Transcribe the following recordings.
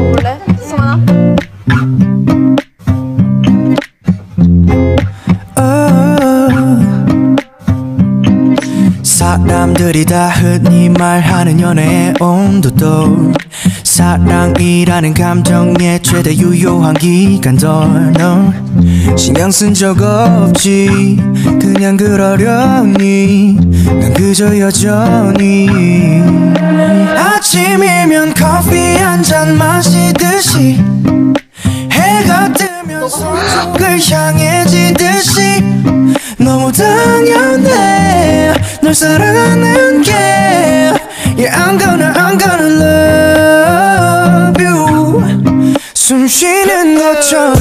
먹을래? 승환아? 사람들이 다 흔히 말하는 연애의 온도도 사랑이라는 감정의 최대 유효한 기간도 너 신경 쓴 적 없지 그냥 그러려니 난 그저 여전히 아침이면 커피 한 잔 마시듯이 해가 뜨면 서쪽을 향해 지듯이 너무 당연해. 널 사랑하는 게. Yeah I'm gonna I'm gonna love you. 숨 쉬는 것처럼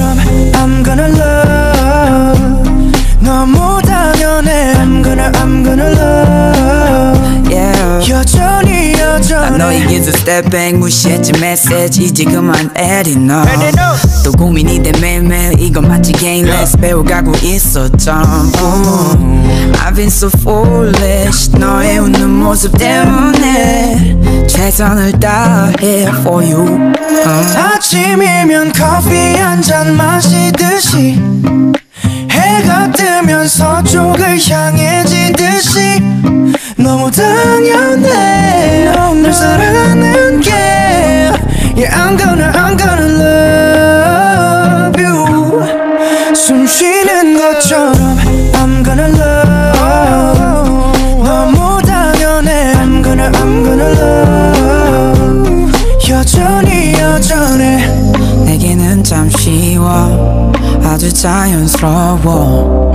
back 무시했지 메시지 이제 그만 에리 너. 또 고민이 돼 매일매일 이거 마치 게임 레스 배워가고 있어 전부 I've been so foolish 너의 웃는 모습 때문에 최선을 다해 for you. 어. 아침이면 커피 한 잔 마시듯이 해가 뜨면 서쪽을 향해 지듯이. 너무 당연해. 널 사랑하는 gonna I'm gonna love. 여전히 여전해. 내게는 참 쉬워. 아주 자연스러워.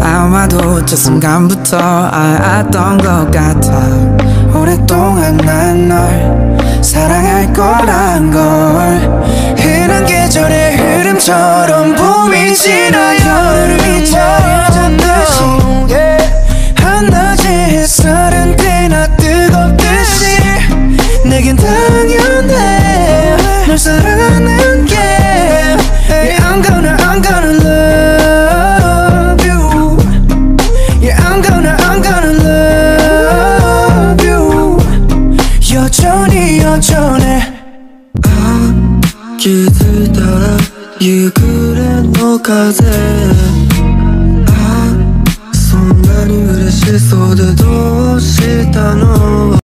아마도 저 순간부터 알았던 것 같아. 오랫동안 난 널 사랑할 거란 걸. 흔한 계절의 흐름처럼 봄이 지나 여름이 차 여전히 여전해 気づいたら夕暮れの風あそんなに嬉しそうでどうしたの